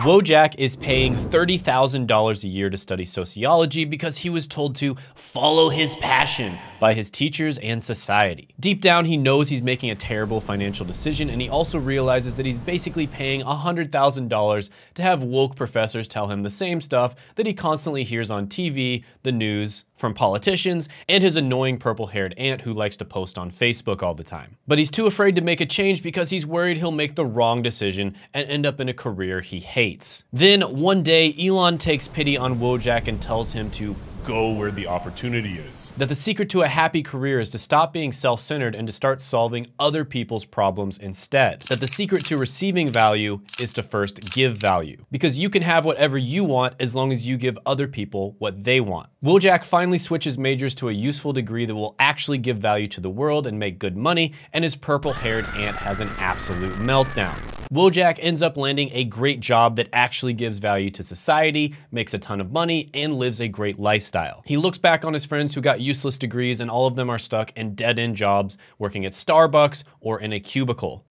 Wojak is paying $30,000 a year to study sociology because he was told to follow his passion by his teachers and society. Deep down, he knows he's making a terrible financial decision, and he also realizes that he's basically paying $100,000 to have woke professors tell him the same stuff that he constantly hears on TV, the news, from politicians, and his annoying purple-haired aunt who likes to post on Facebook all the time. But he's too afraid to make a change because he's worried he'll make the wrong decision and end up in a career he hates. Then one day, Elon takes pity on Wojak and tells him to go where the opportunity is. That the secret to a happy career is to stop being self-centered and to start solving other people's problems instead. That the secret to receiving value is to first give value. Because you can have whatever you want as long as you give other people what they want. Wojak finally switches majors to a useful degree that will actually give value to the world and make good money, and his purple-haired aunt has an absolute meltdown. Wojak ends up landing a great job that actually gives value to society, makes a ton of money, and lives a great lifestyle. He looks back on his friends who got useless degrees and all of them are stuck in dead-end jobs, working at Starbucks or in a cubicle.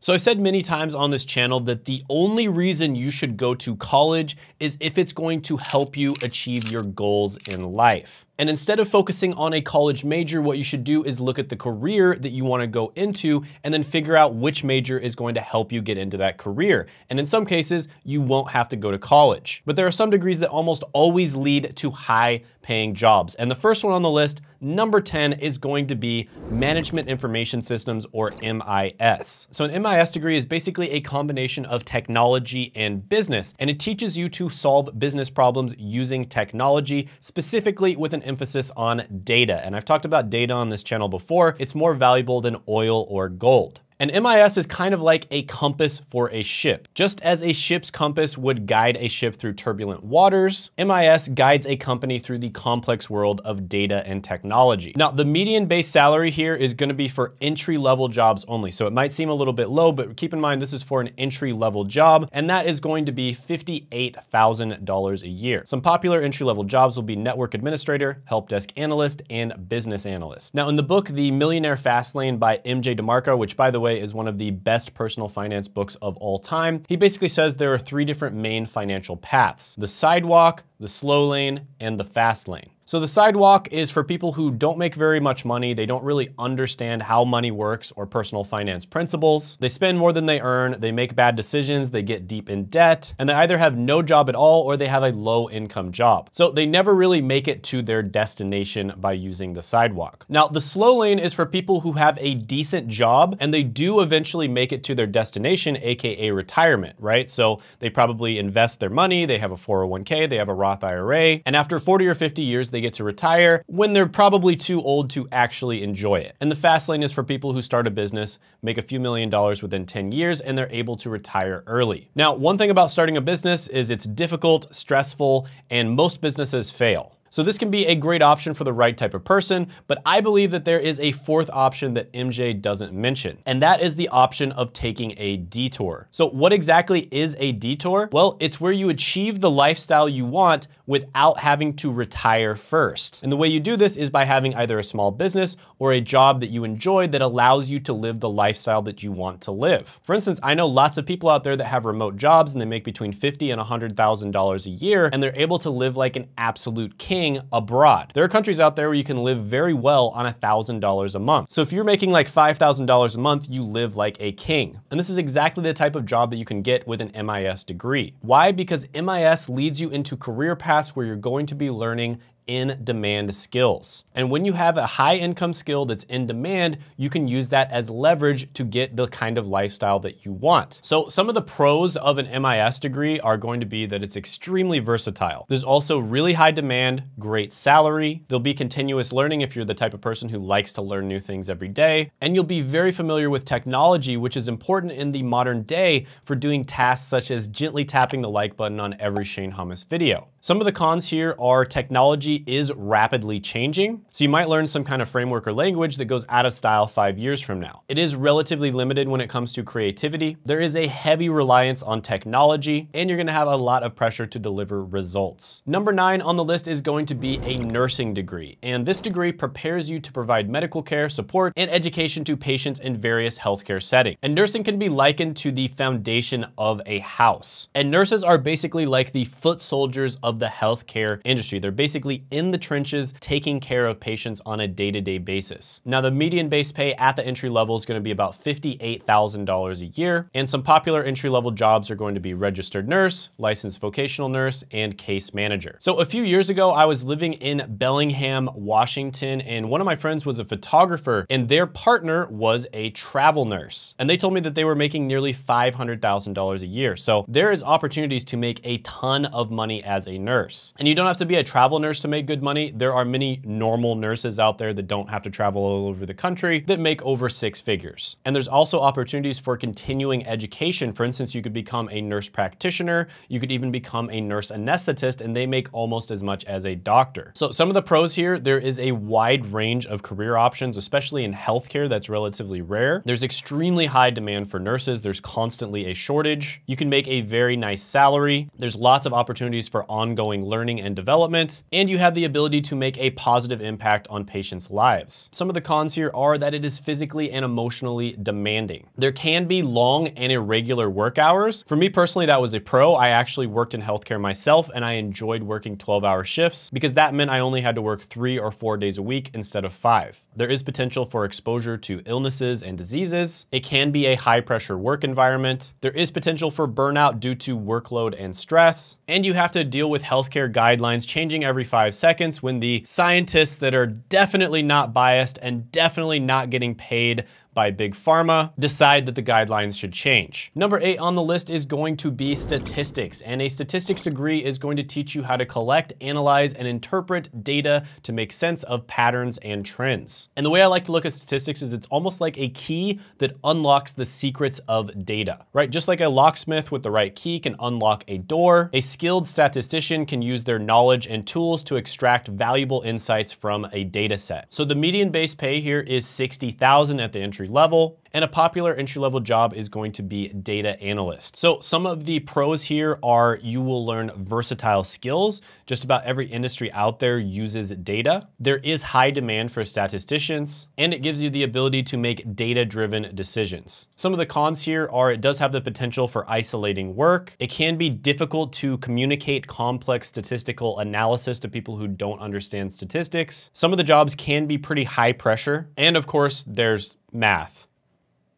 So I've said many times on this channel that the only reason you should go to college is if it's going to help you achieve your goals in life. And instead of focusing on a college major, what you should do is look at the career that you wanna go into and then figure out which major is going to help you get into that career. And in some cases, you won't have to go to college. But there are some degrees that almost always lead to high paying jobs. And the first one on the list, number 10, is going to be Management Information Systems or MIS. So an MIS degree is basically a combination of technology and business, and it teaches you to solve business problems using technology, specifically with an emphasis on data. And I've talked about data on this channel before. It's more valuable than oil or gold. An MIS is kind of like a compass for a ship. Just as a ship's compass would guide a ship through turbulent waters, MIS guides a company through the complex world of data and technology. Now, the median base salary here is gonna be for entry-level jobs only. So it might seem a little bit low, but keep in mind this is for an entry-level job, and that is going to be $58,000 a year. Some popular entry-level jobs will be network administrator, help desk analyst, and business analyst. Now, in the book, The Millionaire Fastlane by MJ DeMarco, which by the way, is one of the best personal finance books of all time. He basically says there are three different main financial paths, the sidewalk, the slow lane, and the fast lane. So the sidewalk is for people who don't make very much money. They don't really understand how money works or personal finance principles. They spend more than they earn. They make bad decisions. They get deep in debt and they either have no job at all or they have a low income job. So they never really make it to their destination by using the sidewalk. Now the slow lane is for people who have a decent job and they do eventually make it to their destination, AKA retirement, right? So they probably invest their money. They have a 401k, they have a Roth IRA. And after 40 or 50 years, they get to retire when they're probably too old to actually enjoy it. And the fast lane is for people who start a business, make a few million dollars within 10 years, and they're able to retire early. Now, one thing about starting a business is it's difficult, stressful, and most businesses fail. So this can be a great option for the right type of person, but I believe that there is a fourth option that MJ doesn't mention, and that is the option of taking a detour. So what exactly is a detour? Well, it's where you achieve the lifestyle you want without having to retire first. And the way you do this is by having either a small business or a job that you enjoy that allows you to live the lifestyle that you want to live. For instance, I know lots of people out there that have remote jobs and they make between $50 and $100,000 a year and they're able to live like an absolute king abroad. There are countries out there where you can live very well on $1,000 a month. So if you're making like $5,000 a month, you live like a king. And this is exactly the type of job that you can get with an MIS degree. Why? Because MIS leads you into career paths where you're going to be learning in demand skills. And when you have a high income skill that's in demand, you can use that as leverage to get the kind of lifestyle that you want. So some of the pros of an MIS degree are going to be that it's extremely versatile. There's also really high demand, great salary. There'll be continuous learning if you're the type of person who likes to learn new things every day. And you'll be very familiar with technology, which is important in the modern day for doing tasks such as gently tapping the like button on every Shane Hummus video. Some of the cons here are technology is rapidly changing, so you might learn some kind of framework or language that goes out of style five years from now. It is relatively limited when it comes to creativity. There is a heavy reliance on technology, and you're gonna have a lot of pressure to deliver results. Number nine on the list is going to be a nursing degree, and this degree prepares you to provide medical care, support, and education to patients in various healthcare settings. And nursing can be likened to the foundation of a house. And nurses are basically like the foot soldiers of the healthcare industry. They're basically in the trenches taking care of patients on a day-to-day -day basis. Now the median base pay at the entry level is gonna be about $58,000 a year. And some popular entry level jobs are going to be registered nurse, licensed vocational nurse, and case manager. So a few years ago, I was living in Bellingham, Washington, and one of my friends was a photographer and their partner was a travel nurse. And they told me that they were making nearly $500,000 a year. So there is opportunities to make a ton of money as a nurse. And you don't have to be a travel nurse to make good money. There are many normal nurses out there that don't have to travel all over the country that make over six figures. And there's also opportunities for continuing education. For instance, you could become a nurse practitioner. You could even become a nurse anesthetist and they make almost as much as a doctor. So some of the pros here, there is a wide range of career options, especially in healthcare that's relatively rare. There's extremely high demand for nurses. There's constantly a shortage. You can make a very nice salary. There's lots of opportunities for ongoing learning and development, and you have the ability to make a positive impact on patients' lives. Some of the cons here are that it is physically and emotionally demanding. There can be long and irregular work hours. For me personally, that was a pro. I actually worked in healthcare myself and I enjoyed working 12 hour shifts because that meant I only had to work three or four days a week instead of five. There is potential for exposure to illnesses and diseases. It can be a high pressure work environment. There is potential for burnout due to workload and stress. And you have to deal with healthcare guidelines changing every five seconds when the scientists that are definitely not biased and definitely not getting paid by Big Pharma decide that the guidelines should change. Number eight on the list is going to be statistics, and a statistics degree is going to teach you how to collect, analyze, and interpret data to make sense of patterns and trends. And the way I like to look at statistics is it's almost like a key that unlocks the secrets of data, right? Just like a locksmith with the right key can unlock a door, a skilled statistician can use their knowledge and tools to extract valuable insights from a data set. So the median base pay here is 60,000 at the entry entry level. And a popular entry level job is going to be data analyst. So some of the pros here are you will learn versatile skills. Just about every industry out there uses data. There is high demand for statisticians and it gives you the ability to make data driven decisions. Some of the cons here are it does have the potential for isolating work. It can be difficult to communicate complex statistical analysis to people who don't understand statistics. Some of the jobs can be pretty high pressure. And of course, there's math.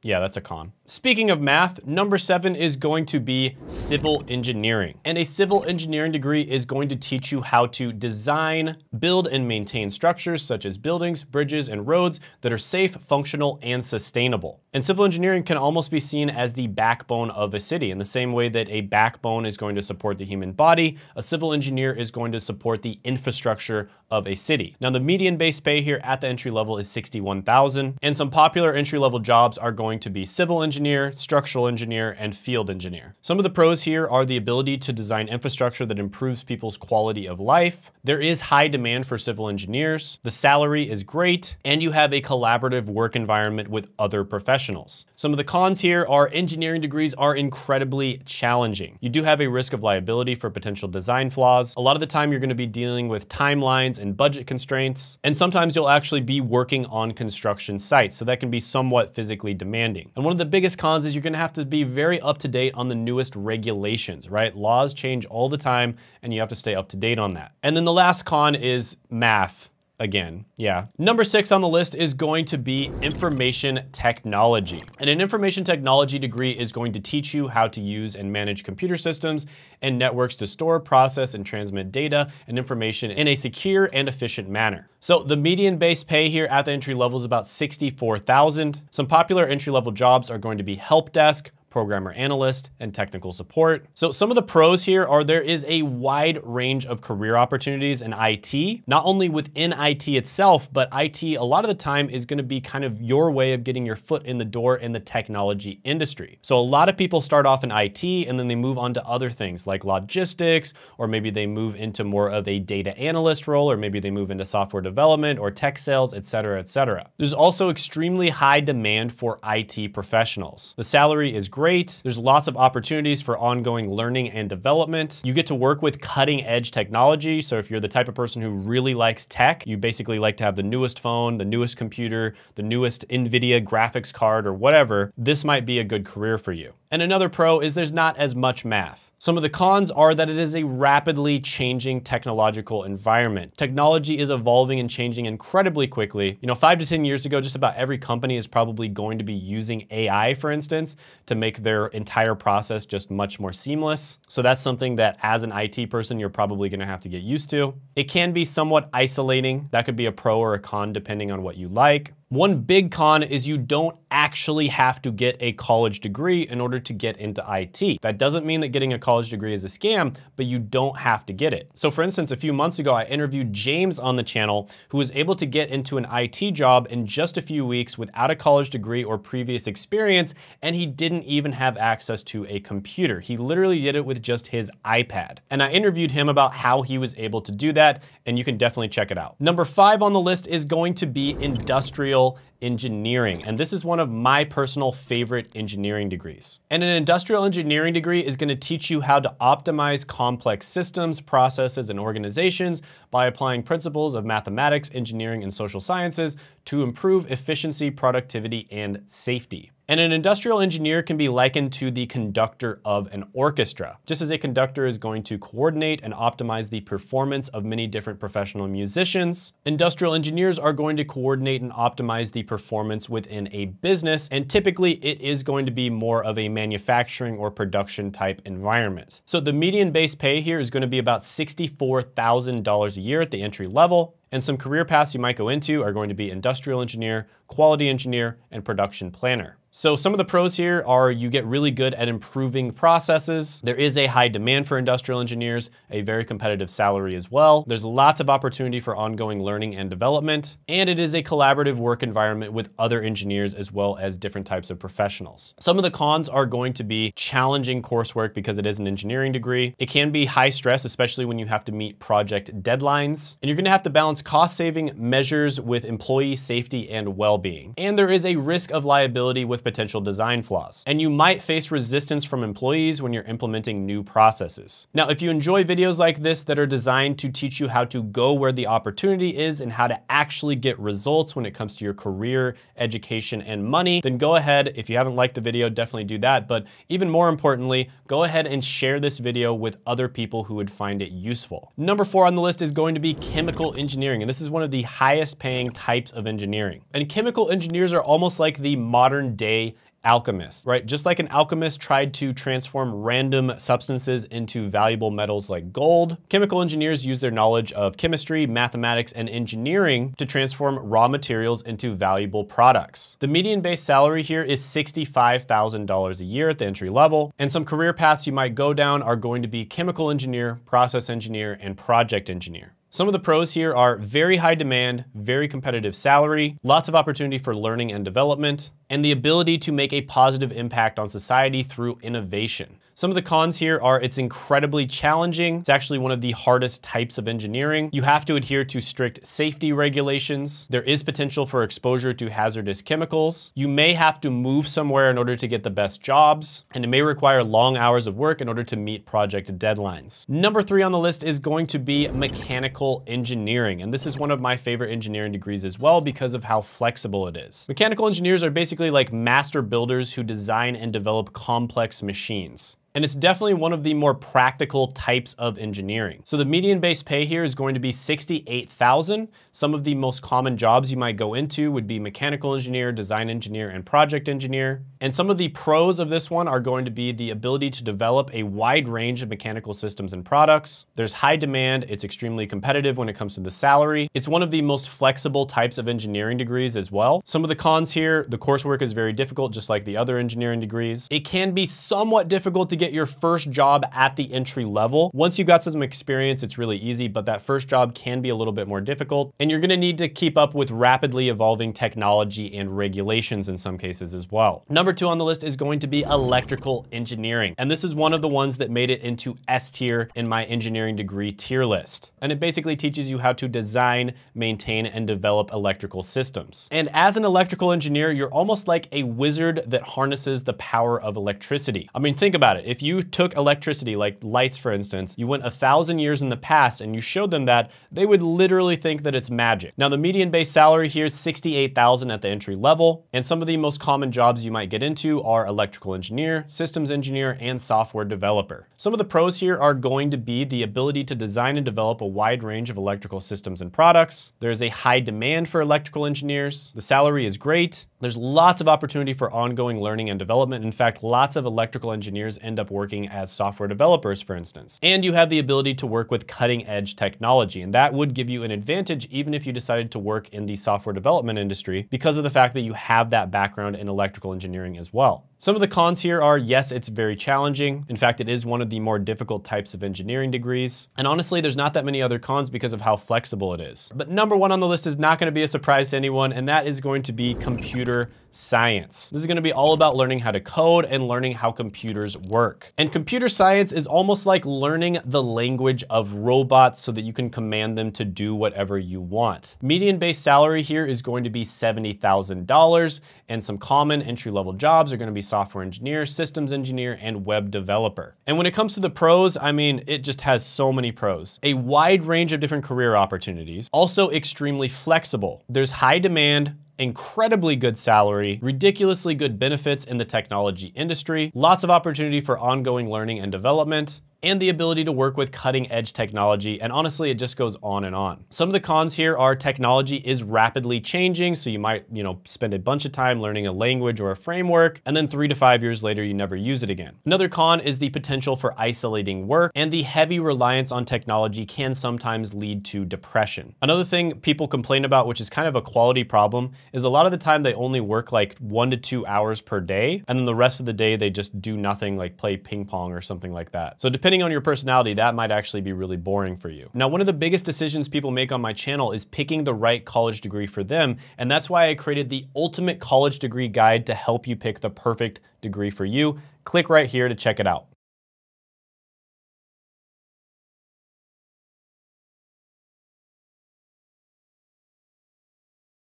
Yeah, that's a con. Speaking of math, number seven is going to be civil engineering. And a civil engineering degree is going to teach you how to design, build, and maintain structures such as buildings, bridges, and roads that are safe, functional, and sustainable. And civil engineering can almost be seen as the backbone of a city. In the same way that a backbone is going to support the human body, a civil engineer is going to support the infrastructure of a city. Now, the median base pay here at the entry level is 61,000, and some popular entry level jobs are going to be civil engineering engineer, structural engineer, and field engineer. Some of the pros here are the ability to design infrastructure that improves people's quality of life. There is high demand for civil engineers. The salary is great, and you have a collaborative work environment with other professionals. Some of the cons here are engineering degrees are incredibly challenging. You do have a risk of liability for potential design flaws. A lot of the time you're gonna be dealing with timelines and budget constraints, and sometimes you'll actually be working on construction sites, so that can be somewhat physically demanding. And one of the biggest biggest cons is you're gonna have to be very up to date on the newest regulations, right? Laws change all the time and you have to stay up to date on that. And then the last con is math again. Yeah. Number six on the list is going to be information technology. And an information technology degree is going to teach you how to use and manage computer systems and networks to store, process, and transmit data and information in a secure and efficient manner. So the median base pay here at the entry level is about 64,000. Some popular entry level jobs are going to be help desk, programmer analyst, and technical support. So some of the pros here are there is a wide range of career opportunities in IT, not only within IT itself, but IT a lot of the time is gonna be kind of your way of getting your foot in the door in the technology industry. So a lot of people start off in IT and then they move on to other things like logistics, or maybe they move into more of a data analyst role, or maybe they move into software development or tech sales, et cetera, et cetera. There's also extremely high demand for IT professionals. The salary is great. There's lots of opportunities for ongoing learning and development. You get to work with cutting edge technology. So if you're the type of person who really likes tech, you basically like to have the newest phone, the newest computer, the newest NVIDIA graphics card or whatever, this might be a good career for you. And another pro is there's not as much math. Some of the cons are that it is a rapidly changing technological environment. Technology is evolving and changing incredibly quickly. You know, five to 10 years ago, just about every company is probably going to be using AI, for instance, to make their entire process just much more seamless. So that's something that as an IT person, you're probably gonna have to get used to. It can be somewhat isolating. That could be a pro or a con depending on what you like. One big con is you don't actually have to get a college degree in order to get into IT. That doesn't mean that getting a college degree is a scam, but you don't have to get it. So for instance, a few months ago, I interviewed James on the channel who was able to get into an IT job in just a few weeks without a college degree or previous experience, and he didn't even have access to a computer. He literally did it with just his iPad. And I interviewed him about how he was able to do that, and you can definitely check it out. Number five on the list is going to be industrial industrial engineering. And this is one of my personal favorite engineering degrees. And an industrial engineering degree is gonna teach you how to optimize complex systems, processes, and organizations by applying principles of mathematics, engineering, and social sciences to improve efficiency, productivity, and safety. And an industrial engineer can be likened to the conductor of an orchestra. Just as a conductor is going to coordinate and optimize the performance of many different professional musicians, industrial engineers are going to coordinate and optimize the performance within a business. And typically it is going to be more of a manufacturing or production type environment. So the median base pay here is going to be about $64,000 a year at the entry level. And some career paths you might go into are going to be industrial engineer, quality engineer, and production planner. So some of the pros here are you get really good at improving processes. There is a high demand for industrial engineers, a very competitive salary as well. There's lots of opportunity for ongoing learning and development, and it is a collaborative work environment with other engineers as well as different types of professionals. Some of the cons are going to be challenging coursework because it is an engineering degree. It can be high stress, especially when you have to meet project deadlines, and you're gonna have to balance cost saving measures with employee safety and well-being. And there is a risk of liability with potential design flaws. And you might face resistance from employees when you're implementing new processes. Now, if you enjoy videos like this that are designed to teach you how to go where the opportunity is and how to actually get results when it comes to your career, education, and money, then go ahead. If you haven't liked the video, definitely do that. But even more importantly, go ahead and share this video with other people who would find it useful. Number four on the list is going to be chemical engineering. And this is one of the highest paying types of engineering. And chemical engineers are almost like the modern day alchemist, right? Just like an alchemist tried to transform random substances into valuable metals like gold, chemical engineers use their knowledge of chemistry, mathematics, and engineering to transform raw materials into valuable products. The median base salary here is $65,000 a year at the entry level, and some career paths you might go down are going to be chemical engineer, process engineer, and project engineer. Some of the pros here are very high demand, very competitive salary, lots of opportunity for learning and development, and the ability to make a positive impact on society through innovation. Some of the cons here are it's incredibly challenging. It's actually one of the hardest types of engineering. You have to adhere to strict safety regulations. There is potential for exposure to hazardous chemicals. You may have to move somewhere in order to get the best jobs, and it may require long hours of work in order to meet project deadlines. Number three on the list is going to be mechanical engineering, and this is one of my favorite engineering degrees as well because of how flexible it is. Mechanical engineers are basically like master builders who design and develop complex machines. And it's definitely one of the more practical types of engineering. So the median base pay here is going to be 68,000. Some of the most common jobs you might go into would be mechanical engineer, design engineer, and project engineer. And some of the pros of this one are going to be the ability to develop a wide range of mechanical systems and products. There's high demand, it's extremely competitive when it comes to the salary. It's one of the most flexible types of engineering degrees as well. Some of the cons here, the coursework is very difficult, just like the other engineering degrees. It can be somewhat difficult to get your first job at the entry level. Once you've got some experience, it's really easy, but that first job can be a little bit more difficult. And you're gonna need to keep up with rapidly evolving technology and regulations in some cases as well. Number two on the list is going to be electrical engineering. And this is one of the ones that made it into S tier in my engineering degree tier list. And it basically teaches you how to design, maintain, and develop electrical systems. And as an electrical engineer, you're almost like a wizard that harnesses the power of electricity. I mean, think about it. If you took electricity, like lights for instance, you went a thousand years in the past and you showed them that, they would literally think that it's magic. Now the median base salary here is 68,000 at the entry level, and some of the most common jobs you might get into are electrical engineer, systems engineer, and software developer. Some of the pros here are going to be the ability to design and develop a wide range of electrical systems and products. There's a high demand for electrical engineers. The salary is great. There's lots of opportunity for ongoing learning and development. In fact, lots of electrical engineers end up working as software developers, for instance. And you have the ability to work with cutting edge technology. And that would give you an advantage even if you decided to work in the software development industry because of the fact that you have that background in electrical engineering as well. Some of the cons here are, yes, it's very challenging. In fact, it is one of the more difficult types of engineering degrees. And honestly, there's not that many other cons because of how flexible it is. But number one on the list is not gonna be a surprise to anyone, and that is going to be computer science. This is gonna be all about learning how to code and learning how computers work. And computer science is almost like learning the language of robots so that you can command them to do whatever you want. Median base salary here is going to be $70,000 and some common entry level jobs are gonna be software engineer, systems engineer, and web developer. And when it comes to the pros, I mean, it just has so many pros. A wide range of different career opportunities, also extremely flexible. There's high demand, incredibly good salary, ridiculously good benefits in the technology industry, lots of opportunity for ongoing learning and development, and the ability to work with cutting edge technology. And honestly, it just goes on and on. Some of the cons here are technology is rapidly changing. So you might, you know, spend a bunch of time learning a language or a framework, and then three to five years later, you never use it again. Another con is the potential for isolating work and the heavy reliance on technology can sometimes lead to depression. Another thing people complain about, which is kind of a quality problem, is a lot of the time they only work like one to two hours per day. And then the rest of the day, they just do nothing like play ping pong or something like that. So depending on your personality, that might actually be really boring for you. Now, one of the biggest decisions people make on my channel is picking the right college degree for them. And that's why I created the ultimate college degree guide to help you pick the perfect degree for you. Click right here to check it out.